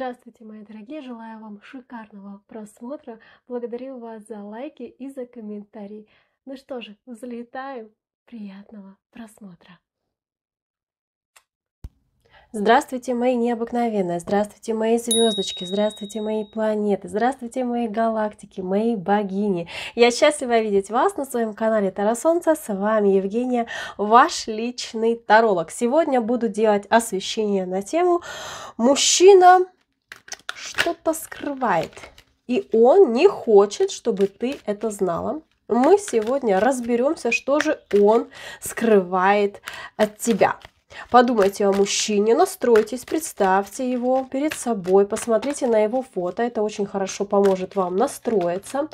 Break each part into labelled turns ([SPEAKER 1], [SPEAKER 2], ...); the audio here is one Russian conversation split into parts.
[SPEAKER 1] Здравствуйте, мои дорогие! Желаю вам шикарного просмотра. Благодарю вас за лайки и за комментарии. Ну что же, взлетаем. Приятного просмотра. Здравствуйте, мои необыкновенные, здравствуйте, мои звездочки, здравствуйте, мои планеты, здравствуйте, мои галактики, мои богини. Я счастлива видеть вас на своем канале Таро Солнца. С вами Евгения, ваш личный таролог. Сегодня буду делать освещение на тему «Мужчина что-то скрывает, и он не хочет, чтобы ты это знала». Мы сегодня разберемся, что же он скрывает от тебя. Подумайте о мужчине, настройтесь, представьте его перед собой, посмотрите на его фото. Это очень хорошо поможет вам настроиться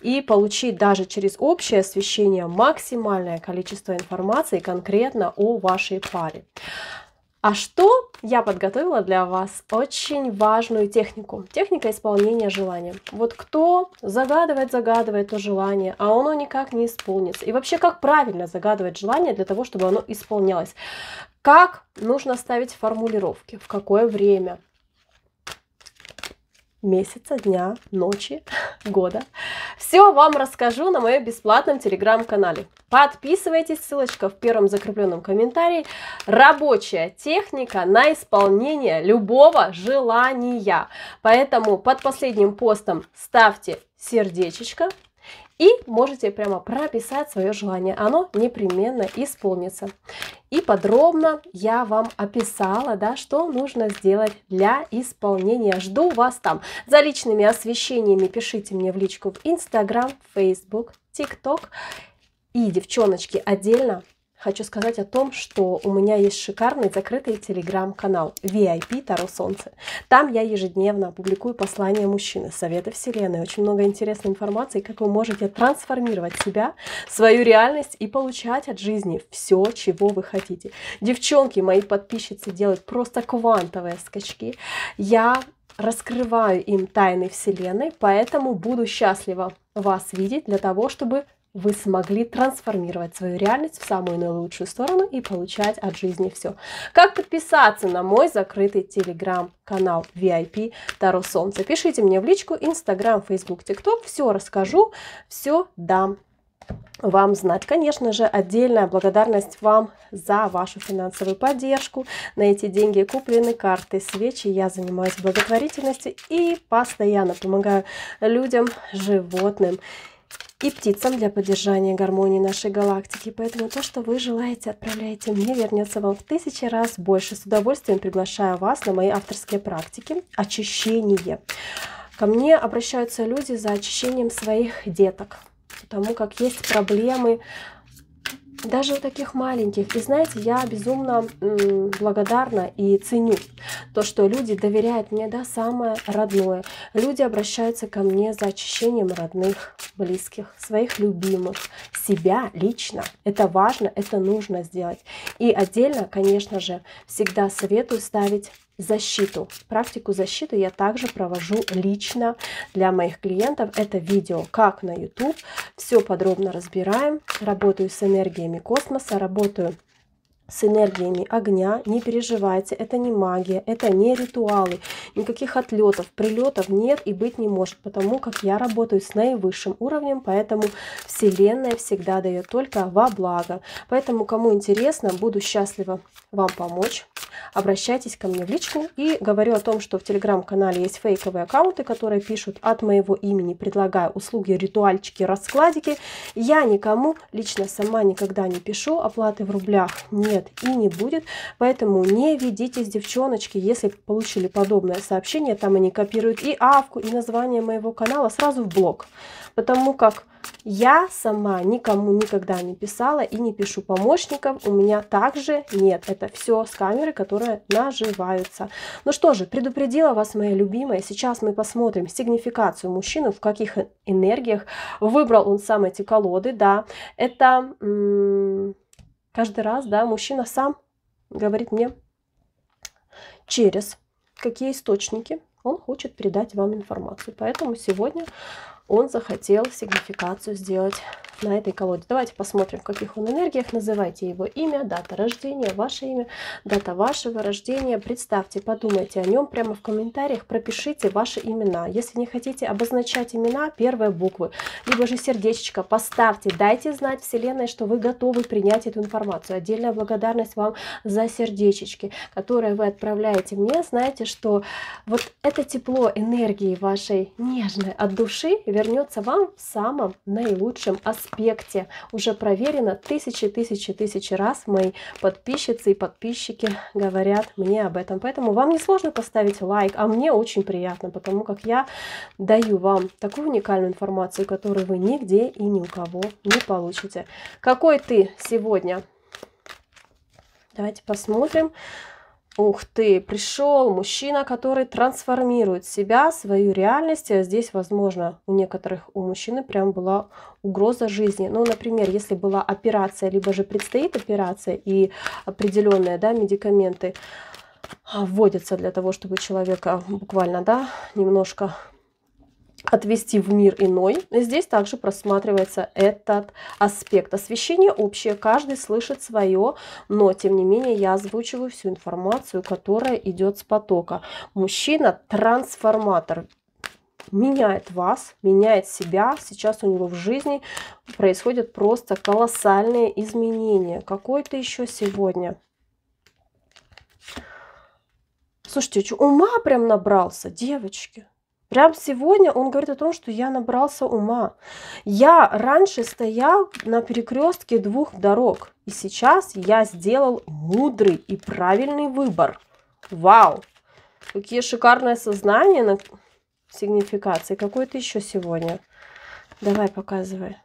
[SPEAKER 1] и получить даже через общее освещение максимальное количество информации конкретно о вашей паре. А что я подготовила для вас? Очень важную технику. Техника исполнения желания. Вот кто загадывает, загадывает то желание, а оно никак не исполнится. И вообще, как правильно загадывать желание для того, чтобы оно исполнялось. Как нужно ставить формулировки, в какое время, месяца, дня, ночи, года. Все вам расскажу на моем бесплатном телеграм-канале. Подписывайтесь, ссылочка в первом закрепленном комментарии. Рабочая техника на исполнение любого желания. Поэтому под последним постом ставьте сердечко, и можете прямо прописать свое желание. Оно непременно исполнится. И подробно я вам описала, да, что нужно сделать для исполнения. Жду вас там. За личными освещениями пишите мне в личку в Instagram, Facebook, TikTok. И, девчоночки, отдельно хочу сказать о том, что у меня есть шикарный закрытый телеграм-канал VIP Таро Солнце. Там я ежедневно публикую послания мужчины, советы вселенной, очень много интересной информации, как вы можете трансформировать себя, свою реальность и получать от жизни все, чего вы хотите. Девчонки, мои подписчицы делают просто квантовые скачки. Я раскрываю им тайны вселенной, поэтому буду счастлива вас видеть для того, чтобы вы смогли трансформировать свою реальность в самую наилучшую сторону и получать от жизни все. Как подписаться на мой закрытый телеграм-канал VIP Таро Солнце? Пишите мне в личку, Инстаграм, Фейсбук, ТикТок. Все расскажу, все дам вам знать. Конечно же, отдельная благодарность вам за вашу финансовую поддержку. На эти деньги куплены карты, свечи. Я занимаюсь благотворительностью и постоянно помогаю людям, животным и птицам для поддержания гармонии нашей галактики. Поэтому то, что вы желаете, отправляйте мне, вернется вам в тысячи раз больше. С удовольствием приглашаю вас на мои авторские практики очищение. Ко мне обращаются люди за очищением своих деток, потому как есть проблемы даже у таких маленьких. И знаете, я безумно благодарна и ценю то, что люди доверяют мне, да, самое родное. Люди обращаются ко мне за очищением родных, близких, своих любимых, себя лично. Это важно, это нужно сделать. И отдельно, конечно же, всегда советую ставить защиту. Практику защиты я также провожу лично для моих клиентов. Это видео как на YouTube. Все подробно разбираем. Работаю с энергиями космоса, работаю с энергиями огня. Не переживайте, это не магия, это не ритуалы. Никаких отлетов, прилетов нет и быть не может, потому как я работаю с наивысшим уровнем, поэтому Вселенная всегда дает только во благо. Поэтому, кому интересно, буду счастлива вам помочь обращайтесь ко мне в личку. И говорю о том, что в телеграм-канале есть фейковые аккаунты, которые пишут от моего имени, предлагая услуги, ритуальчики, раскладики. Я никому лично сама никогда не пишу, оплаты в рублях нет и не будет. Поэтому не ведитесь, девчоночки, если получили подобное сообщение, там они копируют и авку, и название моего канала сразу в блог. Потому как я сама никому никогда не писала и не пишу помощников. У меня также нет. Это все с камеры, которые наживаются. Ну что же, предупредила вас моя любимая. Сейчас мы посмотрим сигнификацию мужчины, в каких энергиях выбрал он сам эти колоды. Да, это каждый раз, да, мужчина сам говорит мне через какие источники он хочет передать вам информацию. Поэтому сегодня он захотел сигнификацию сделать на этой колоде. Давайте посмотрим, в каких он энергиях. Называйте его имя, дата рождения, ваше имя, дата вашего рождения. Представьте, подумайте о нем прямо в комментариях, пропишите ваши имена. Если не хотите обозначать имена, первые буквы, либо же сердечко поставьте, дайте знать Вселенной, что вы готовы принять эту информацию. Отдельная благодарность вам за сердечечки, которые вы отправляете мне. Знаете, что вот это тепло энергии вашей нежной от души вернется вам в самом наилучшем аспекте. Уже проверено тысячи, тысячи, тысячи раз мои подписчицы и подписчики говорят мне об этом. Поэтому вам не сложно поставить лайк, а мне очень приятно, потому как я даю вам такую уникальную информацию, которую вы нигде и ни у кого не получите. Какой ты сегодня? Давайте посмотрим. Ух ты, пришел мужчина, который трансформирует себя, свою реальность. Здесь, возможно, у некоторых, у мужчины прям была угроза жизни. Ну, например, если была операция, либо же предстоит операция и определенные да, медикаменты вводятся для того, чтобы человека буквально да, немножко отвести в мир иной. Здесь также просматривается этот аспект. Освещение общее, каждый слышит свое, но тем не менее я озвучиваю всю информацию, которая идет с потока. Мужчина трансформатор, меняет вас, меняет себя. Сейчас у него в жизни происходят просто колоссальные изменения. Какой то еще сегодня? Слушайте, ума прям набрался, девочки. Прям сегодня он говорит о том, что я набрался ума. Я раньше стоял на перекрестке двух дорог, и сейчас я сделал мудрый и правильный выбор. Вау! Какие шикарное сознание на сигнификации. Какой то еще сегодня? Давай, показывай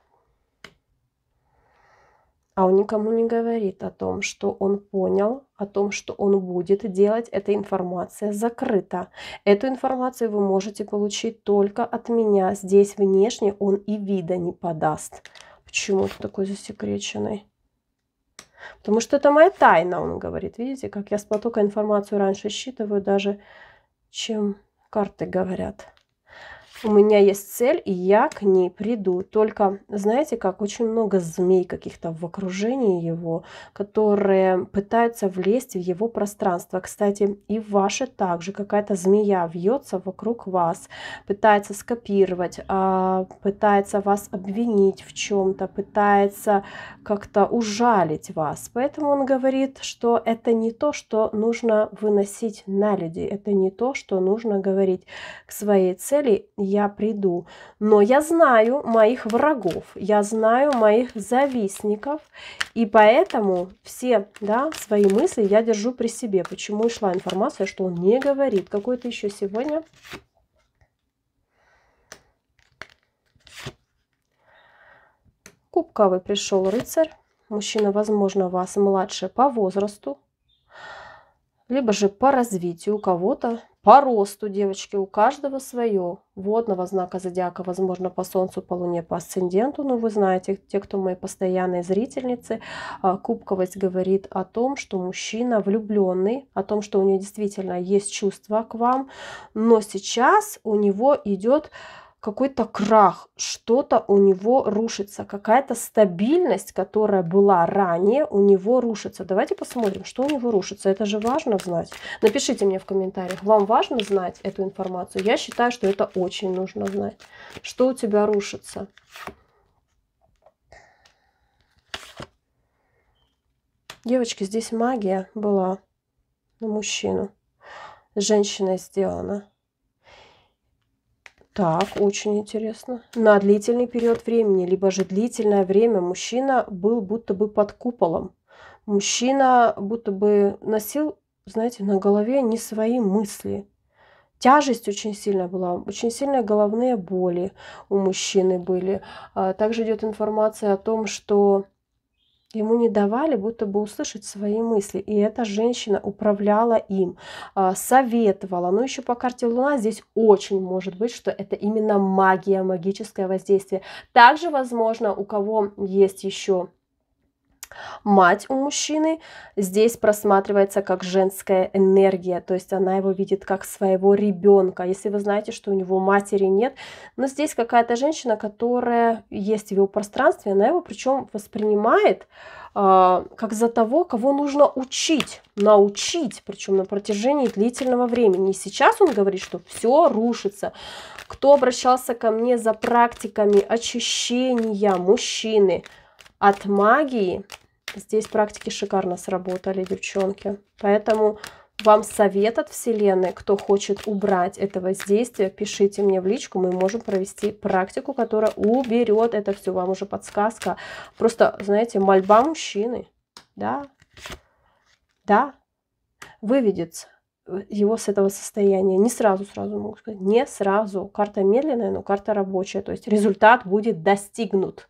[SPEAKER 1] а он никому не говорит о том, что он понял, о том, что он будет делать, эта информация закрыта. Эту информацию вы можете получить только от меня. Здесь внешне он и вида не подаст. Почему ты такой засекреченный? Потому что это моя тайна, он говорит. Видите, как я с потока информацию раньше считываю, даже чем карты говорят у меня есть цель, и я к ней приду. Только, знаете, как очень много змей каких-то в окружении его, которые пытаются влезть в его пространство. Кстати, и ваше также. Какая-то змея вьется вокруг вас, пытается скопировать, а, пытается вас обвинить в чем-то, пытается как-то ужалить вас. Поэтому он говорит, что это не то, что нужно выносить на людей, это не то, что нужно говорить к своей цели я приду. Но я знаю моих врагов, я знаю моих завистников, и поэтому все да, свои мысли я держу при себе. Почему шла информация, что он не говорит. Какой-то еще сегодня Кубковый пришел рыцарь. Мужчина, возможно, вас младше по возрасту, либо же по развитию у кого-то по росту, девочки, у каждого свое. Водного знака зодиака, возможно, по Солнцу, по Луне, по Асценденту. Но вы знаете, те, кто мои постоянные зрительницы, а, кубковость говорит о том, что мужчина влюбленный, о том, что у него действительно есть чувства к вам. Но сейчас у него идет какой-то крах, что-то у него рушится, какая-то стабильность, которая была ранее, у него рушится. Давайте посмотрим, что у него рушится. Это же важно знать. Напишите мне в комментариях, вам важно знать эту информацию. Я считаю, что это очень нужно знать. Что у тебя рушится? Девочки, здесь магия была на мужчину. Женщина сделана. Так, очень интересно. На длительный период времени, либо же длительное время мужчина был будто бы под куполом. Мужчина будто бы носил, знаете, на голове не свои мысли. Тяжесть очень сильная была, очень сильные головные боли у мужчины были. А также идет информация о том, что Ему не давали будто бы услышать свои мысли. И эта женщина управляла им, а, советовала. Но еще по карте Луна здесь очень может быть, что это именно магия, магическое воздействие. Также, возможно, у кого есть еще мать у мужчины здесь просматривается как женская энергия, то есть она его видит как своего ребенка. Если вы знаете, что у него матери нет, но здесь какая-то женщина, которая есть в его пространстве, она его причем воспринимает э, как за того, кого нужно учить, научить, причем на протяжении длительного времени. И сейчас он говорит, что все рушится. Кто обращался ко мне за практиками очищения мужчины от магии, Здесь практики шикарно сработали, девчонки. Поэтому вам совет от Вселенной, кто хочет убрать это воздействие, пишите мне в личку, мы можем провести практику, которая уберет это все. Вам уже подсказка. Просто, знаете, мольба мужчины, да, да, выведется его с этого состояния. Не сразу, сразу могу сказать, не сразу. Карта медленная, но карта рабочая. То есть результат будет достигнут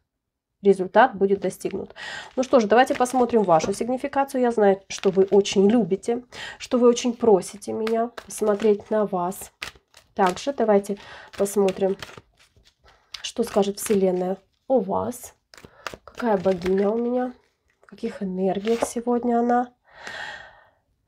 [SPEAKER 1] результат будет достигнут. Ну что ж, давайте посмотрим вашу сигнификацию. Я знаю, что вы очень любите, что вы очень просите меня посмотреть на вас. Также давайте посмотрим, что скажет Вселенная о вас. Какая богиня у меня, в каких энергиях сегодня она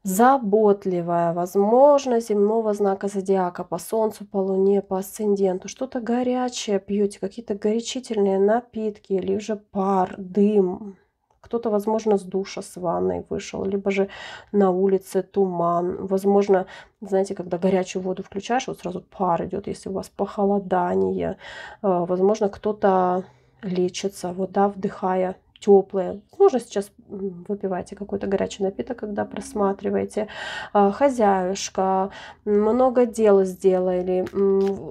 [SPEAKER 1] заботливая, возможно, земного знака зодиака по Солнцу, по Луне, по асценденту. Что-то горячее пьете, какие-то горячительные напитки, или же пар, дым. Кто-то, возможно, с душа с ванной вышел, либо же на улице туман. Возможно, знаете, когда горячую воду включаешь, вот сразу пар идет, если у вас похолодание. Э, возможно, кто-то лечится, вот, да, вдыхая теплые. Можно сейчас выпивайте какой-то горячий напиток, когда просматриваете. А, хозяюшка, много дел сделали,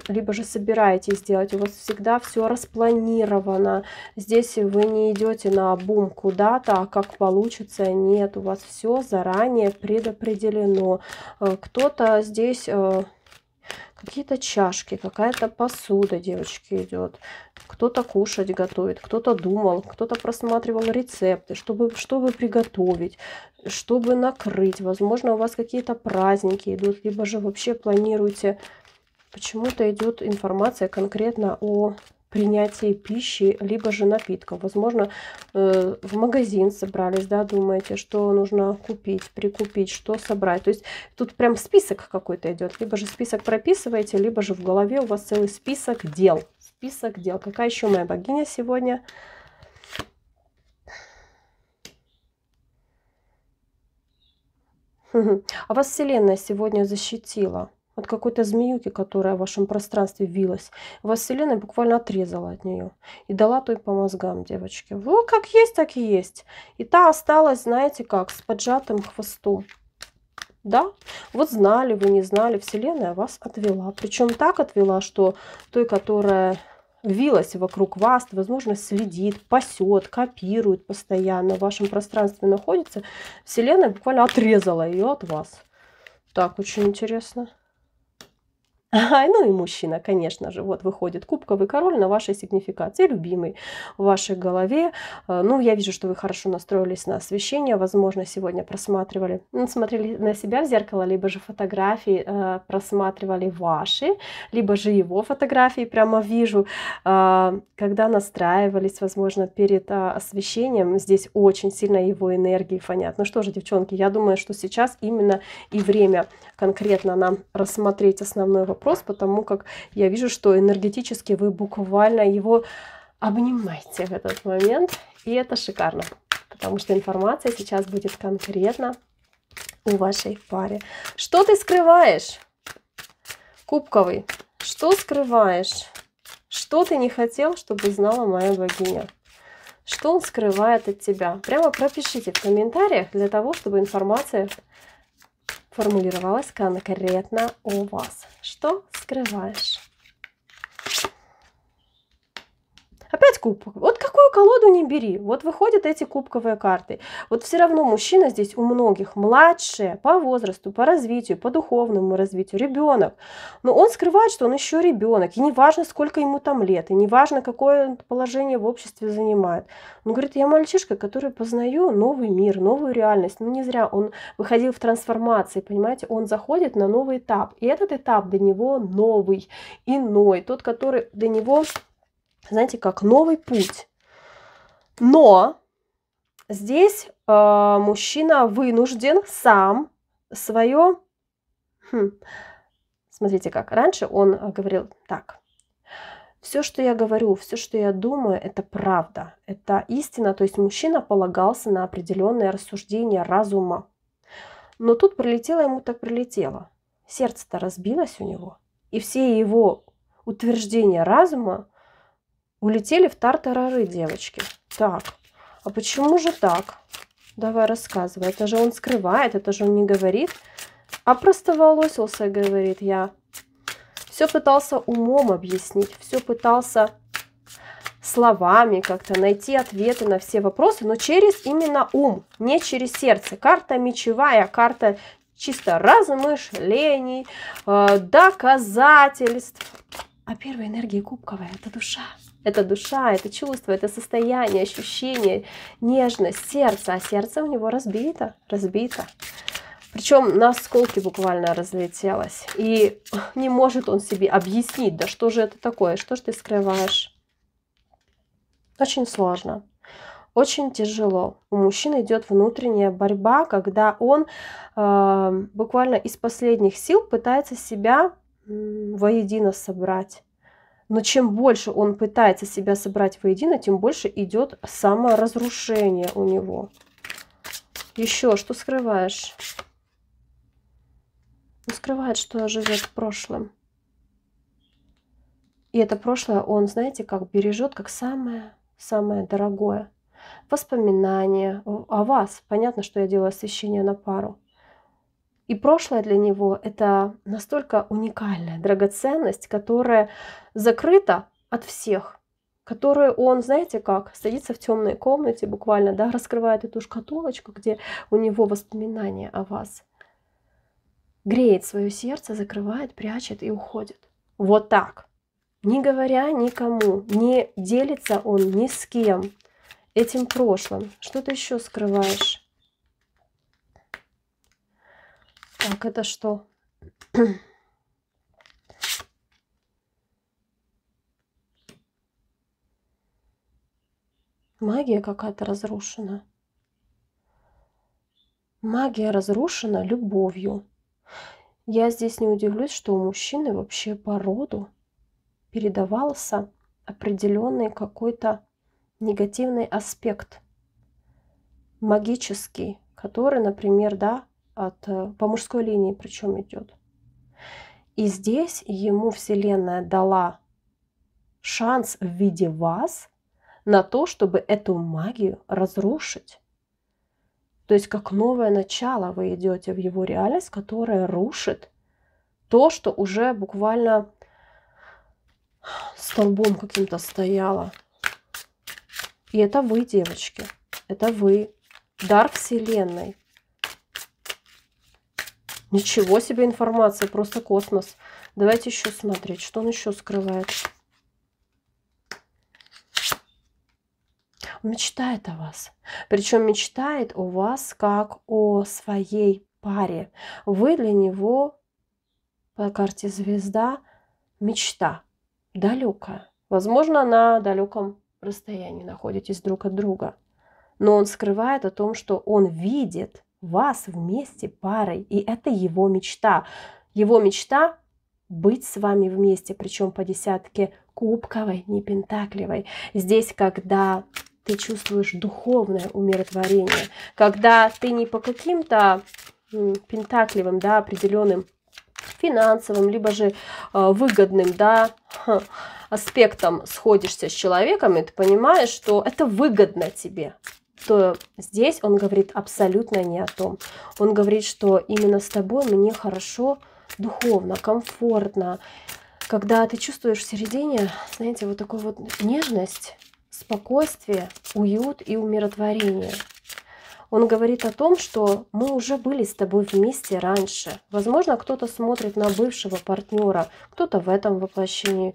[SPEAKER 1] либо же собираетесь сделать. У вас всегда все распланировано. Здесь вы не идете на бум куда-то, а как получится. Нет, у вас все заранее предопределено. А, кто-то здесь э, какие-то чашки, какая-то посуда, девочки, идет. Кто-то кушать готовит, кто-то думал, кто-то просматривал рецепты, чтобы, чтобы приготовить, чтобы накрыть. Возможно, у вас какие-то праздники идут, либо же вообще планируете. Почему-то идет информация конкретно о принятии пищи, либо же напитков. Возможно, э, в магазин собрались, да, думаете, что нужно купить, прикупить, что собрать. То есть тут прям список какой-то идет. Либо же список прописываете, либо же в голове у вас целый список дел. Список дел. Какая еще моя богиня сегодня? А вас Вселенная сегодня защитила от какой-то змеюки, которая в вашем пространстве вилась. Вас Вселенная буквально отрезала от нее и дала той по мозгам, девочки. Вот как есть, так и есть. И та осталась, знаете как, с поджатым хвостом. Да, вот знали вы, не знали, Вселенная вас отвела. Причем так отвела, что той, которая вилась вокруг вас, возможно, следит, пасет, копирует постоянно, в вашем пространстве находится, Вселенная буквально отрезала ее от вас. Так, очень интересно. Ну и мужчина, конечно же. Вот выходит кубковый король на вашей сигнификации, любимый в вашей голове. Э, ну, я вижу, что вы хорошо настроились на освещение. Возможно, сегодня просматривали, ну, смотрели на себя в зеркало, либо же фотографии э, просматривали ваши, либо же его фотографии прямо вижу. Э, когда настраивались, возможно, перед э, освещением, здесь очень сильно его энергии фонят. Ну что же, девчонки, я думаю, что сейчас именно и время конкретно нам рассмотреть основной вопрос вопрос, потому как я вижу, что энергетически вы буквально его обнимаете в этот момент. И это шикарно, потому что информация сейчас будет конкретно у вашей паре. Что ты скрываешь? Кубковый. Что скрываешь? Что ты не хотел, чтобы знала моя богиня? Что он скрывает от тебя? Прямо пропишите в комментариях для того, чтобы информация формулировалась конкретно у вас. Что скрываешь? Опять кубок. Вот какую колоду не бери. Вот выходят эти кубковые карты. Вот все равно мужчина здесь у многих младше по возрасту, по развитию, по духовному развитию, ребенок. Но он скрывает, что он еще ребенок. И не важно, сколько ему там лет, и не важно, какое положение в обществе занимает. Он говорит, я мальчишка, который познаю новый мир, новую реальность. Ну не зря он выходил в трансформации, понимаете, он заходит на новый этап. И этот этап для него новый, иной, тот, который для него знаете, как новый путь. Но здесь э, мужчина вынужден сам свое... Хм, смотрите как. Раньше он говорил так. Все, что я говорю, все, что я думаю, это правда, это истина. То есть мужчина полагался на определенное рассуждение разума. Но тут прилетело ему так прилетело. Сердце-то разбилось у него. И все его утверждения разума улетели в тартарары, девочки. Так, а почему же так? Давай рассказывай. Это же он скрывает, это же он не говорит. А просто волосился, говорит я. Все пытался умом объяснить, все пытался словами как-то найти ответы на все вопросы, но через именно ум, не через сердце. Карта мечевая, карта чисто размышлений, э, доказательств. А первая энергия кубковая – это душа. Это душа, это чувство, это состояние, ощущение, нежность, сердце. А сердце у него разбито, разбито. Причем на осколки буквально разлетелось. И не может он себе объяснить, да что же это такое, что же ты скрываешь. Очень сложно, очень тяжело. У мужчин идет внутренняя борьба, когда он э, буквально из последних сил пытается себя воедино собрать. Но чем больше он пытается себя собрать воедино, тем больше идет саморазрушение у него. Еще что скрываешь? Он скрывает, что живет в прошлом. И это прошлое он, знаете, как бережет, как самое самое дорогое. Воспоминания о вас. Понятно, что я делаю освещение на пару. И прошлое для него – это настолько уникальная драгоценность, которая закрыта от всех, которую он, знаете как, садится в темной комнате буквально, да, раскрывает эту шкатулочку, где у него воспоминания о вас. Греет свое сердце, закрывает, прячет и уходит. Вот так не говоря никому, не делится он ни с кем этим прошлым. Что ты еще скрываешь? Так, это что? Магия какая-то разрушена. Магия разрушена любовью. Я здесь не удивлюсь, что у мужчины вообще по роду передавался определенный какой-то негативный аспект, магический, который, например, да, от, э, по мужской линии причем идет. И здесь ему Вселенная дала шанс в виде вас на то, чтобы эту магию разрушить. То есть как новое начало вы идете в его реальность, которая рушит то, что уже буквально столбом каким-то стояла. И это вы, девочки. Это вы. Дар Вселенной. Ничего себе информация, просто космос. Давайте еще смотреть, что он еще скрывает. Он мечтает о вас. Причем мечтает о вас как о своей паре. Вы для него по карте звезда мечта далекая. Возможно, на далеком расстоянии находитесь друг от друга. Но он скрывает о том, что он видит вас вместе парой. И это его мечта. Его мечта быть с вами вместе, причем по десятке кубковой, не пентаклевой. Здесь, когда ты чувствуешь духовное умиротворение, когда ты не по каким-то пентаклевым, да, определенным финансовым, либо же э, выгодным, да, аспектом сходишься с человеком, и ты понимаешь, что это выгодно тебе, то здесь он говорит абсолютно не о том. Он говорит, что именно с тобой мне хорошо, духовно, комфортно. Когда ты чувствуешь в середине, знаете, вот такую вот нежность, спокойствие, уют и умиротворение – он говорит о том, что мы уже были с тобой вместе раньше. Возможно, кто-то смотрит на бывшего партнера, кто-то в этом воплощении,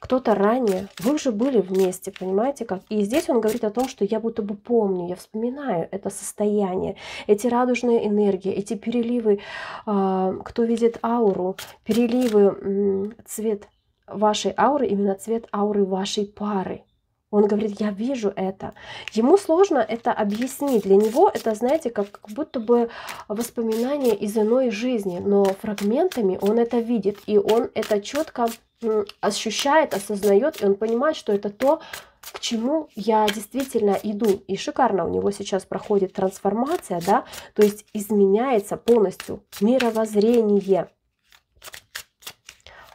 [SPEAKER 1] кто-то ранее. Вы уже были вместе, понимаете как? И здесь он говорит о том, что я будто бы помню, я вспоминаю это состояние, эти радужные энергии, эти переливы, а, кто видит ауру, переливы, цвет вашей ауры, именно цвет ауры вашей пары. Он говорит, я вижу это. Ему сложно это объяснить. Для него это, знаете, как, будто бы воспоминание из иной жизни, но фрагментами он это видит, и он это четко ощущает, осознает, и он понимает, что это то, к чему я действительно иду. И шикарно у него сейчас проходит трансформация, да, то есть изменяется полностью мировоззрение.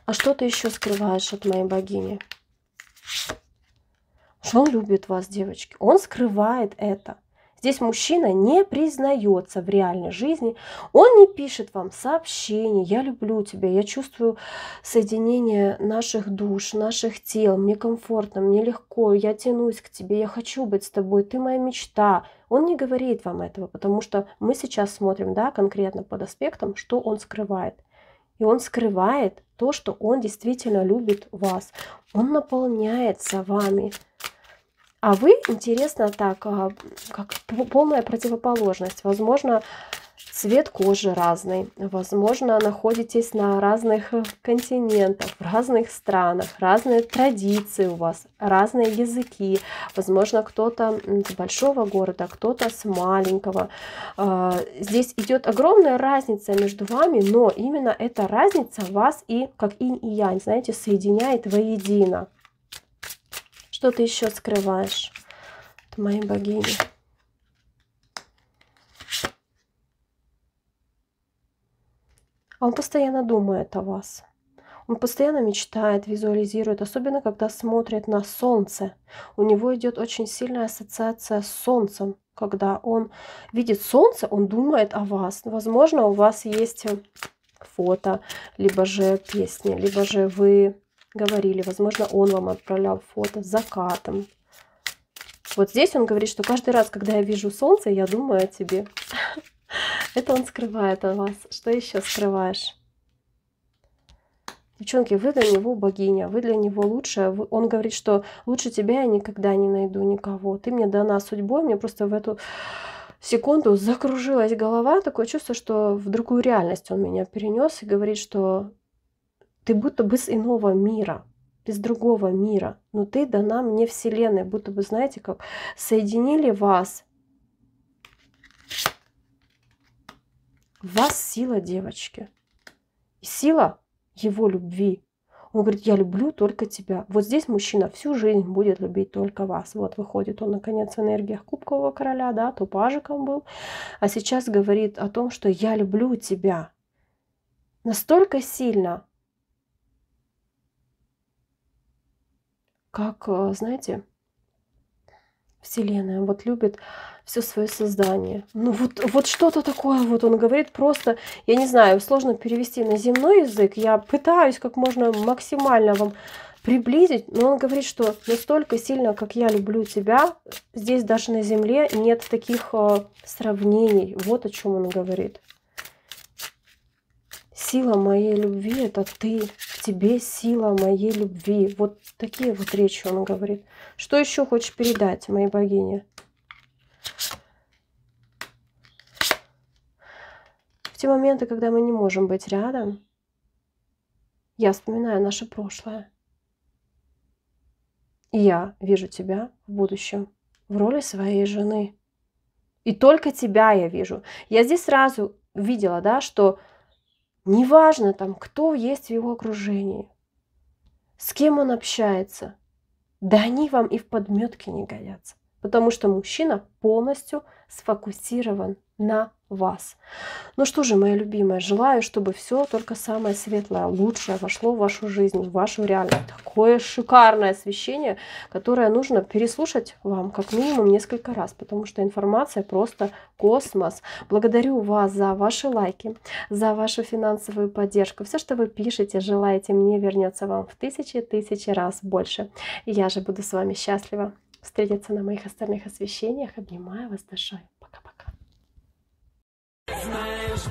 [SPEAKER 1] А что ты еще скрываешь от моей богини? Он любит вас, девочки. Он скрывает это. Здесь мужчина не признается в реальной жизни, он не пишет вам сообщения, я люблю тебя, я чувствую соединение наших душ, наших тел, мне комфортно, мне легко, я тянусь к тебе, я хочу быть с тобой, ты моя мечта. Он не говорит вам этого, потому что мы сейчас смотрим, да, конкретно под аспектом, что он скрывает. И он скрывает то, что он действительно любит вас. Он наполняется вами. А вы, интересно так, а, как полная противоположность. Возможно, цвет кожи разный. Возможно, находитесь на разных континентах, в разных странах, разные традиции у вас, разные языки. Возможно, кто-то с большого города, кто-то с маленького. А, здесь идет огромная разница между вами, но именно эта разница вас и, как инь и янь, знаете, соединяет воедино. Что ты еще скрываешь от моей богини? Он постоянно думает о вас. Он постоянно мечтает, визуализирует, особенно когда смотрит на солнце. У него идет очень сильная ассоциация с солнцем. Когда он видит солнце, он думает о вас. Возможно, у вас есть фото, либо же песни, либо же вы говорили, возможно, он вам отправлял фото с закатом. Вот здесь он говорит, что каждый раз, когда я вижу солнце, я думаю о тебе. Это он скрывает от вас. Что еще скрываешь? Девчонки, вы для него богиня, вы для него лучшая. Он говорит, что лучше тебя я никогда не найду никого. Ты мне дана судьбой, мне просто в эту секунду закружилась голова. Такое чувство, что в другую реальность он меня перенес и говорит, что ты будто бы с иного мира, без другого мира. Но ты дана мне Вселенной, будто бы, знаете, как соединили вас. Вас сила девочки. Сила его любви. Он говорит, я люблю только тебя. Вот здесь мужчина всю жизнь будет любить только вас. Вот выходит он, наконец, в энергиях Кубкового короля, да, тупажиком был. А сейчас говорит о том, что я люблю тебя. Настолько сильно, как, э, знаете, Вселенная вот любит все свое создание. Ну вот, вот что-то такое вот он говорит просто, я не знаю, сложно перевести на земной язык. Я пытаюсь как можно максимально вам приблизить, но он говорит, что настолько сильно, как я люблю тебя, здесь даже на земле нет таких э, сравнений. Вот о чем он говорит. Сила моей любви – это ты тебе сила моей любви. Вот такие вот речи он говорит. Что еще хочешь передать моей богине? В те моменты, когда мы не можем быть рядом, я вспоминаю наше прошлое. И я вижу тебя в будущем в роли своей жены. И только тебя я вижу. Я здесь сразу видела, да, что Неважно там, кто есть в его окружении, с кем он общается, да они вам и в подметке не годятся. Потому что мужчина полностью сфокусирован на вас. Ну что же, моя любимая, желаю, чтобы все только самое светлое, лучшее вошло в вашу жизнь, в вашу реальность. Такое шикарное освещение, которое нужно переслушать вам как минимум несколько раз, потому что информация просто космос. Благодарю вас за ваши лайки, за вашу финансовую поддержку. Все, что вы пишете, желаете мне, вернется вам в тысячи тысячи раз больше. Я же буду с вами счастлива встретиться на моих остальных освещениях. Обнимаю вас душой. Пока-пока. Знаешь,